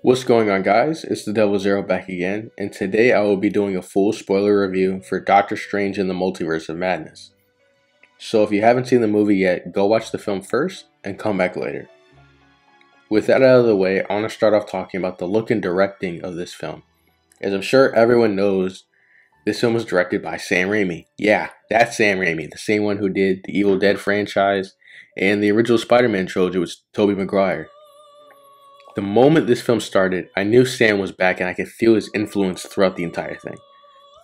What's going on guys? It's the Devil's Arrow back again, and today I will be doing a full spoiler review for Doctor Strange in the Multiverse of Madness. So if you haven't seen the movie yet, go watch the film first and come back later. With that out of the way, I want to start off talking about the look and directing of this film. As I'm sure everyone knows, this film was directed by Sam Raimi. Yeah, that's Sam Raimi, the same one who did the Evil Dead franchise and the original Spider-Man trilogy with Tobey Maguire. The moment this film started, I knew Sam was back and I could feel his influence throughout the entire thing.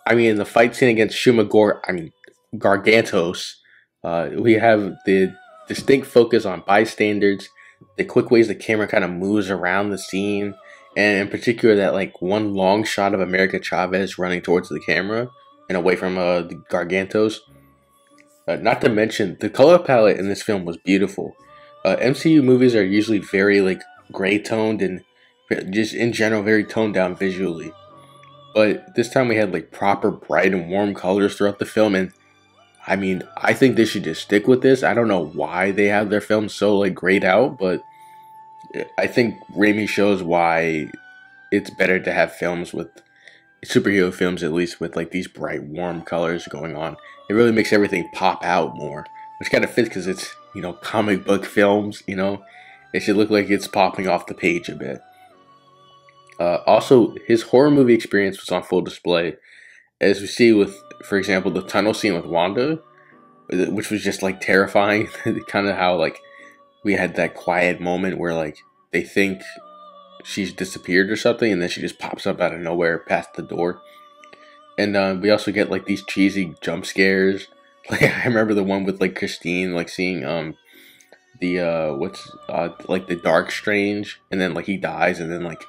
I mean, the fight scene against Shuma-Gorath, I mean, Gargantos, uh, we have the distinct focus on bystanders, the quick ways the camera kind of moves around the scene, and in particular that like one long shot of America Chavez running towards the camera and away from uh, the Gargantos. Uh, not to mention, the color palette in this film was beautiful. Uh, MCU movies are usually very like gray toned and just in general very toned down visually. But this time we had like proper bright and warm colors throughout the film and I mean, I think they should just stick with this. I don't know why they have their films so like grayed out, but I think Raimi shows why it's better to have films with superhero films at least with like these bright warm colors going on. It really makes everything pop out more, which kind of fits because it's you know comic book films. You know, it should look like it's popping off the page a bit. Uh, also, his horror movie experience was on full display, as we see with, for example, the tunnel scene with Wanda, which was just like terrifying. kind of how like we had that quiet moment where like they think she's disappeared or something, and then she just pops up out of nowhere past the door. And uh, we also get like these cheesy jump scares. Like I remember the one with like Christine, like seeing um the uh what's uh like the dark strange and then like he dies and then like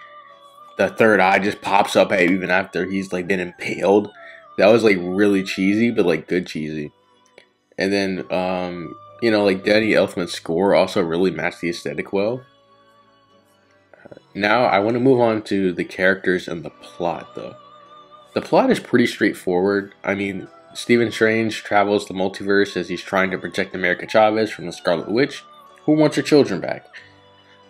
the third eye just pops up even after he's like been impaled. That was like really cheesy but like good cheesy. And then um you know like danny elfman's score also really matched the aesthetic well. Now i want to move on to the characters and the plot though. The plot is pretty straightforward. I mean Stephen Strange travels the multiverse as he's trying to protect America Chavez from the Scarlet Witch, who wants your children back.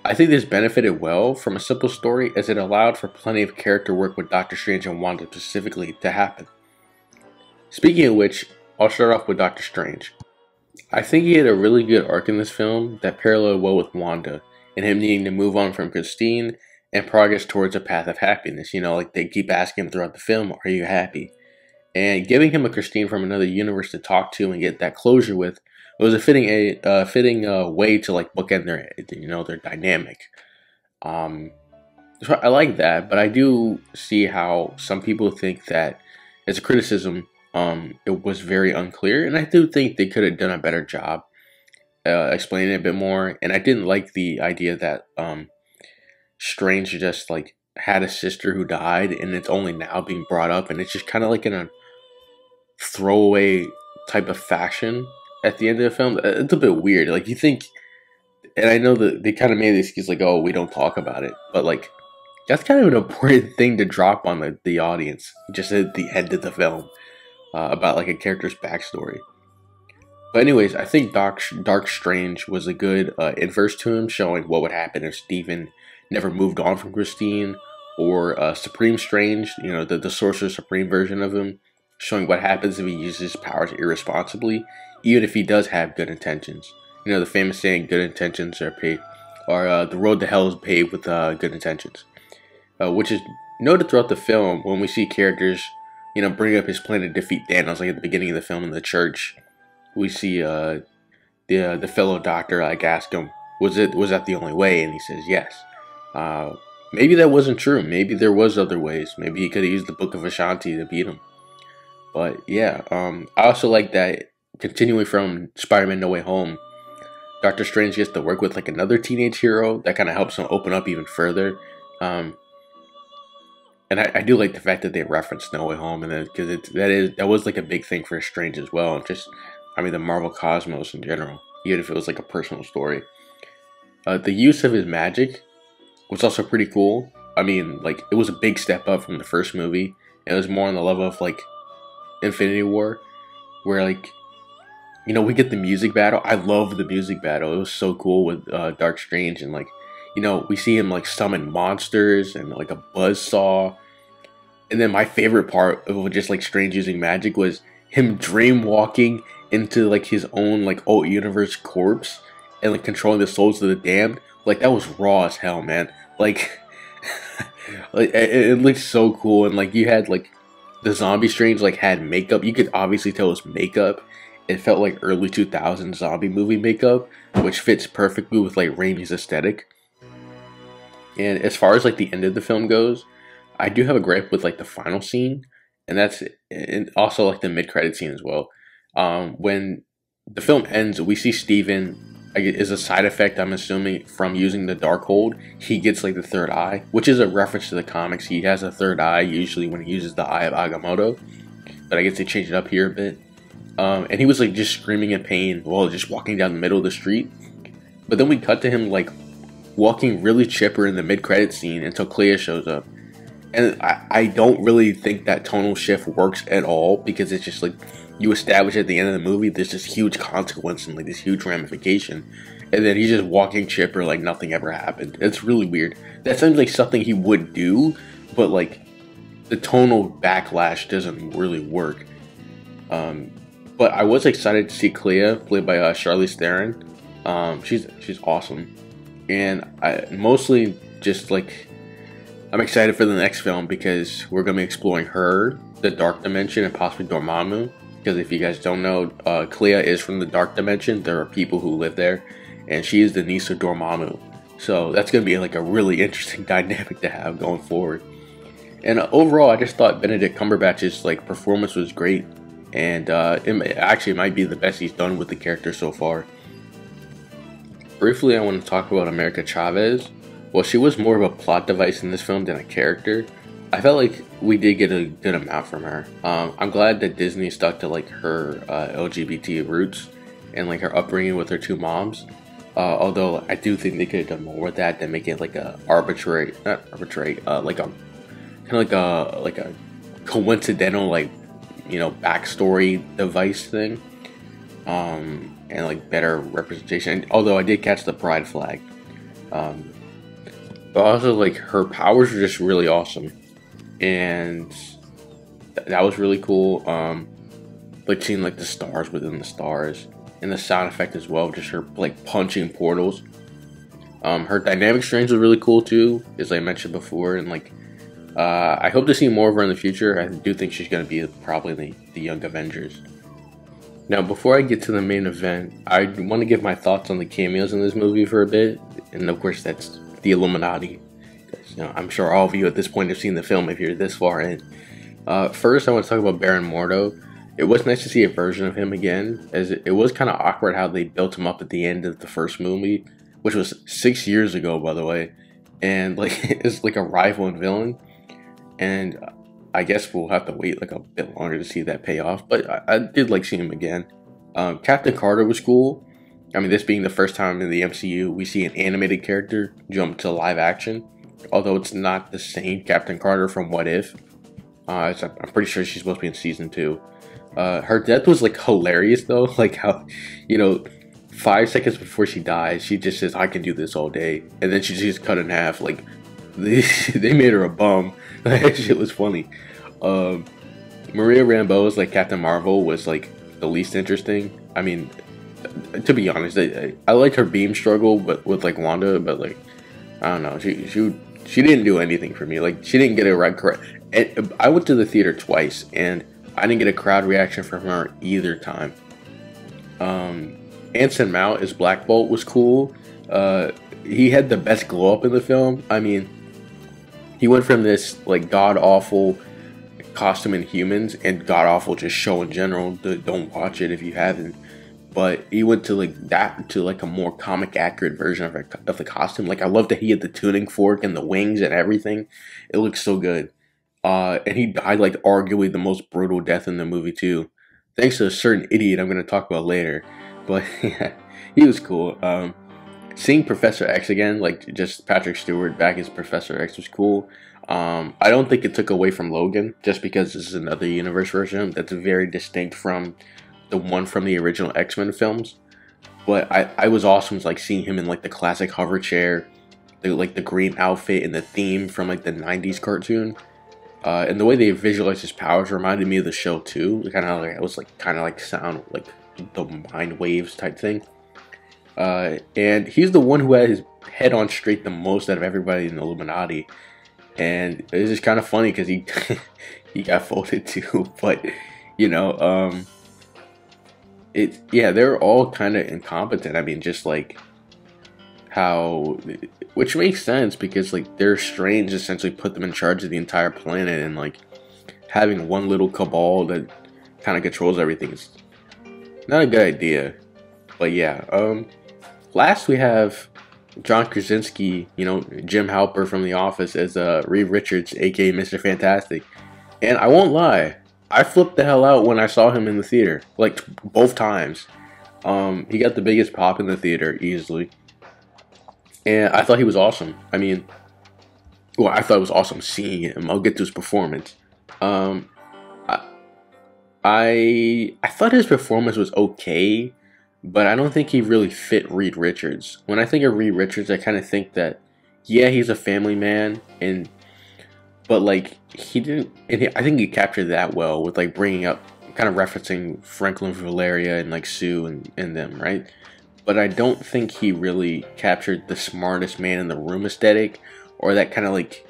I think this benefited well from a simple story as it allowed for plenty of character work with Doctor Strange and Wanda specifically to happen. Speaking of which, I'll start off with Doctor Strange. I think he had a really good arc in this film that paralleled well with Wanda and him needing to move on from Christine and progress towards a path of happiness. You know, like they keep asking him throughout the film, Are you happy? And giving him a Christine from another universe to talk to and get that closure with it was a fitting a uh, fitting uh, way to like bookend their you know their dynamic. Um, so I like that, but I do see how some people think that as a criticism, um, it was very unclear, and I do think they could have done a better job uh, explaining it a bit more. And I didn't like the idea that um, Strange just like had a sister who died, and it's only now being brought up, and it's just kind of like in a throwaway type of fashion at the end of the film, uh, it's a bit weird. Like you think, and I know that they kind of made the excuse like, "Oh, we don't talk about it," but like that's kind of an important thing to drop on the, the audience just at the end of the film uh, about like a character's backstory. But anyways, I think Dark Dark Strange was a good uh, inverse to him, showing what would happen if Stephen never moved on from Christine, or uh, Supreme Strange, you know, the the Sorcerer Supreme version of him, showing what happens if he uses his powers irresponsibly even if he does have good intentions. You know, the famous saying, good intentions are paid, or uh, the road to hell is paved with uh, good intentions. Uh, which is noted throughout the film when we see characters, you know, bring up his plan to defeat Thanos, like at the beginning of the film in the church. We see uh, the uh, the fellow doctor like ask him, "Was it was that the only way?" And he says, "Yes." Uh, maybe that wasn't true. Maybe there was other ways. Maybe he could have used the Book of Vishanti to beat him. But yeah, um, I also like that continuing from Spider-Man No Way Home, Doctor Strange gets to work with like another teenage hero that kind of helps him open up even further. Um, and I, I, do like the fact that they reference No Way Home, and because it that is that was like a big thing for Strange as well. And just I mean the Marvel cosmos in general, even if it was like a personal story. Uh, the use of his magic was also pretty cool. I mean, like it was a big step up from the first movie. It was more on the level of like Infinity War, where like you know, we get the music battle. I love the music battle. It was so cool with uh, Dark Strange and like you know, we see him like summon monsters and like a buzz saw. And then my favorite part of just like Strange using magic was him dream walking into like his own like old universe corpse and like controlling the souls of the damned. Like that was raw as hell, man. Like, like it, it looked so cool, and like you had like the zombie strange like had makeup. You could obviously tell it was makeup. It felt like early 2000s zombie movie makeup, which fits perfectly with like Raimi's aesthetic. And as far as like the end of the film goes, I do have a gripe with like the final scene, and that's and also like the mid credit scene as well. Um, when the film ends, we see Steven is a side effect, I'm assuming, from using the Darkhold. He gets like the third eye, which is a reference to the comics. He has a third eye usually when he uses the Eye of Agamotto, but I guess they changed it up here a bit. Um, and he was like just screaming in pain while just walking down the middle of the street. But then we cut to him like walking really chipper in the mid credit scene until Clea shows up. And I, I don't really think that tonal shift works at all because it's just like you establish at the end of the movie there's this huge consequence and like this huge ramification. And then he's just walking chipper like nothing ever happened. It's really weird. That sounds like something he would do, but like the tonal backlash doesn't really work. Um, but I was excited to see Clea played by uh, Charlize Theron. Um, she's she's awesome and I mostly just like I'm excited for the next film because we're gonna be exploring her, the Dark Dimension, and possibly Dormammu. Because if you guys don't know, uh, Clea is from the Dark Dimension. There are people who live there, and she is the niece of Dormammu. So that's gonna be like a really interesting dynamic to have going forward. And overall, I just thought Benedict Cumberbatch's like performance was great, and uh, it actually might be the best he's done with the character so far. Briefly, I want to talk about America Chavez. Well, she was more of a plot device in this film than a character. I felt like we did get a good amount from her. Um, I'm glad that Disney stuck to like her uh, LGBT roots and like her upbringing with her two moms. Uh, although I do think they could have done more with that than make it like a arbitrary, not arbitrary, uh, like a kind of like a like a coincidental like you know backstory device thing. Um, and like better representation. Although I did catch the pride flag, um, but also like her powers are just really awesome, and th- that was really cool. Um, like seeing like the stars within the stars and the sound effect as well, just her like punching portals. Um, her dynamic strange was really cool too, as I mentioned before, and like uh, I hope to see more of her in the future. I do think she's going to be probably the, the Young Avengers. Now, before I get to the main event, I want to give my thoughts on the cameos in this movie for a bit, and of course, that's the Illuminati. You know, I'm sure all of you at this point have seen the film if you're this far in. Uh, first, I want to talk about Baron Mordo. It was nice to see a version of him again, as it, it was kind of awkward how they built him up at the end of the first movie, which was six years ago, by the way, and like it's like a rival and villain. And I guess we'll have to wait like a bit longer to see that pay off. But I, I did like seeing him again. Um, Captain Carter was cool. I mean, this being the first time in the MCU we see an animated character jump to live action, although it's not the same Captain Carter from What If. Uh, I'm pretty sure she's supposed to be in season two. Uh, her death was like hilarious though, like how, you know, five seconds before she dies, she just says, "I can do this all day," and then she's just cut in half. Like they, they made her a bum. that shit was funny. Um, Maria Rambeau's like Captain Marvel was like the least interesting. I mean, to be honest, I, I like her beam struggle, but with like Wanda, but like I don't know, she she she didn't do anything for me. Like she didn't get a right correct. I went to the theater twice, and I didn't get a crowd reaction from her either time. Um, Anson Mount as Black Bolt was cool. Uh, he had the best glow up in the film. I mean, he went from this like god awful costume in humans and god awful just show in general. Don't watch it if you haven't. But he went to like that to like a more comic accurate version of, of the costume. Like I love that he had the tuning fork and the wings and everything. It looks so good. Uh, and he died like arguably the most brutal death in the movie too, thanks to a certain idiot I'm going to talk about later. But yeah, he was cool. Um, seeing Professor X again, like just Patrick Stewart back as Professor X was cool. Um, I don't think it took away from Logan just because this is another universe version that's very distinct from the one from the original X Men films. But I, I was awesome like seeing him in like the classic hover chair, the like the green outfit and the theme from like the '90s cartoon. Uh, and the way they visualized his powers reminded me of the show too. Kind of like it was like kind of like sound like the mind waves type thing. Uh, and he's the one who had his head on straight the most out of everybody in the Illuminati. And it's just kind of funny because he he got folded too. But you know, um, it yeah, they're all kind of incompetent. I mean, just like how, which makes sense because like their strange essentially put them in charge of the entire planet, and like having one little cabal that kind of controls everything is not a good idea. But yeah, um, last we have John Krasinski, you know, Jim Halpert from The Office as uh, Reed Richards, aka Mr. Fantastic. And I won't lie, I flipped the hell out when I saw him in the theater, like both times. Um, he got the biggest pop in the theater easily, and I thought he was awesome. I mean, well, I thought it was awesome seeing him. I'll get to his performance. Um, I, I, I thought his performance was okay, but I don't think he really fit Reed Richards. When I think of Reed Richards, I kind of think that, yeah, he's a family man, and but like he didn't. He, I think he captured that well with like bringing up, kind of referencing Franklin Valeria and like Sue and, and them, right? But I don't think he really captured the smartest man in the room aesthetic, or that kind of like,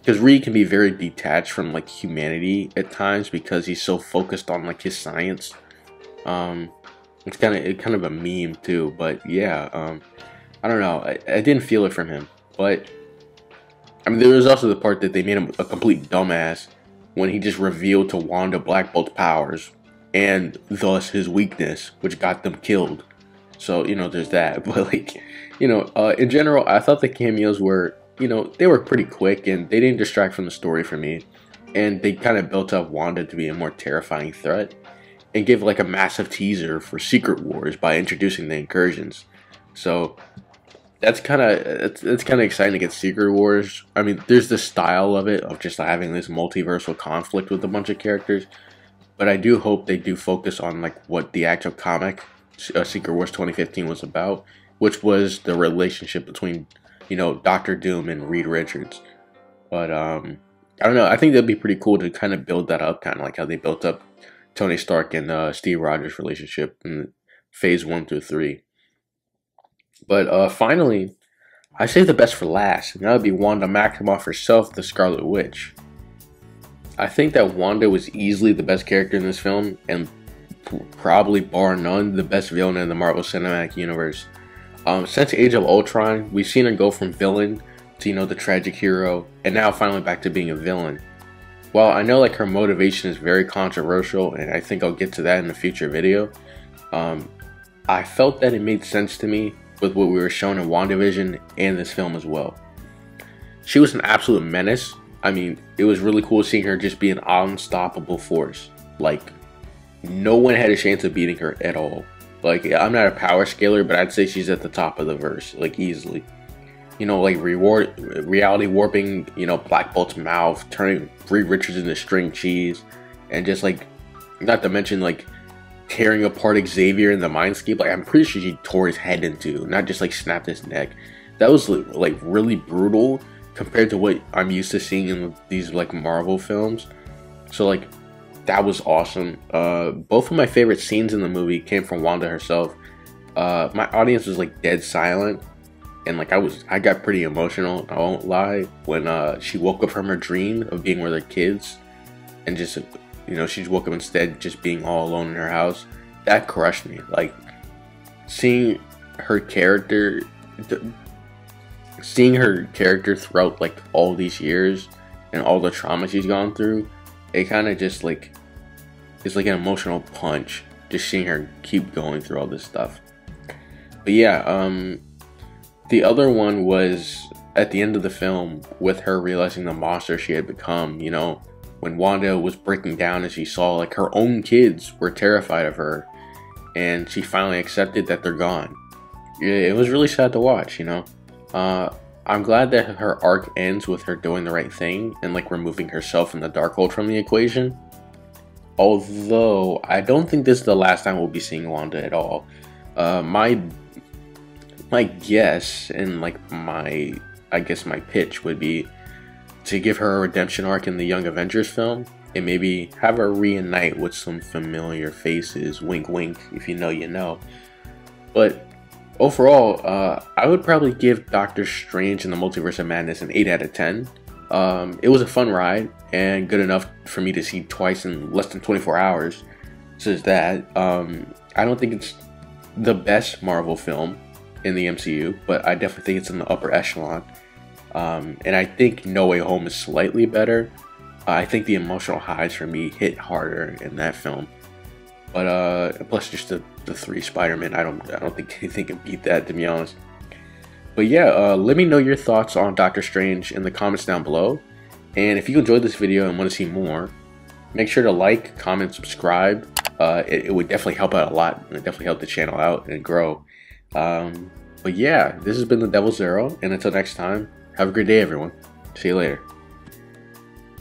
because Reed can be very detached from like humanity at times because he's so focused on like his science. Um, it's kind of it kind of a meme too, but yeah, um, I don't know. I, I didn't feel it from him, but I mean, there was also the part that they made him a complete dumbass when he just revealed to Wanda Black Bolt's powers and thus his weakness, which got them killed. So you know, there's that. But like, you know, uh, in general, I thought the cameos were, you know, they were pretty quick and they didn't distract from the story for me, and they kind of built up Wanda to be a more terrifying threat, and gave like a massive teaser for Secret Wars by introducing the incursions. So that's kind of it's, it's kind of exciting to get Secret Wars. I mean, there's the style of it of just having this multiversal conflict with a bunch of characters, but I do hope they do focus on like what the actual comic uh, Secret Wars 2015 was about, which was the relationship between you know Doctor Doom and Reed Richards. But um, I don't know. I think that'd be pretty cool to kind of build that up, kind of like how they built up Tony Stark and uh, Steve Rogers relationship in Phase One through Three. But uh, finally, I say the best for last, and that would be Wanda Maximoff herself, the Scarlet Witch. I think that Wanda was easily the best character in this film, and probably bar none, the best villain in the Marvel Cinematic Universe. Um, since Age of Ultron, we've seen her go from villain to you know the tragic hero, and now finally back to being a villain. While I know like her motivation is very controversial, and I think I'll get to that in a future video, um, I felt that it made sense to me with what we were shown in WandaVision and this film as well. She was an absolute menace. I mean, it was really cool seeing her just be an unstoppable force. Like, no one had a chance of beating her at all. Like, I'm not a power scaler, but I'd say she's at the top of the verse, like, easily. You know, like, reward, reality warping, you know, Black Bolt's mouth, turning Reed Richards into string cheese, and just, like, not to mention, like, tearing apart Xavier in the Mindscape. Like I'm pretty sure she tore his head into, not just like snapped his neck. That was like really brutal compared to what I'm used to seeing in these like Marvel films. So like that was awesome. Uh, both of my favorite scenes in the movie came from Wanda herself. Uh, my audience was like dead silent, and like I was, I got pretty emotional. I won't lie when uh, she woke up from her dream of being with her kids, and just you know, she's woke up instead just being all alone in her house. That crushed me. Like seeing her character, seeing her character throughout like all these years and all the trauma she's gone through, it kind of just like it's like an emotional punch. Just seeing her keep going through all this stuff. But yeah, um, the other one was at the end of the film with her realizing the monster she had become. You know, when Wanda was breaking down as she saw like her own kids were terrified of her and she finally accepted that they're gone. It was really sad to watch, you know. Uh, I'm glad that her arc ends with her doing the right thing and like removing herself and the Darkhold from the equation. Although I don't think this is the last time we'll be seeing Wanda at all. Uh, my my guess and like my I guess my pitch would be to give her a redemption arc in the Young Avengers film and maybe have her reunite with some familiar faces. Wink, wink, if you know, you know. But overall, uh, I would probably give Doctor Strange and the Multiverse of Madness an 8 out of 10. Um, it was a fun ride and good enough for me to see twice in less than 24 hours. Says that. Um, I don't think it's the best Marvel film in the MCU, but I definitely think it's in the upper echelon. Um, and I think No Way Home is slightly better. Uh, I think the emotional highs for me hit harder in that film. But uh, plus just the, the three Spider-Man, I don't I don't think anything can beat that to be honest. But yeah, uh, let me know your thoughts on Doctor Strange in the comments down below. And if you enjoyed this video and want to see more, make sure to like, comment, subscribe. Uh, it, it, would definitely help out a lot. It definitely help the channel out and grow. Um, but yeah, this has been the Devil's Arrow, and until next time, have a great day, everyone. See you later.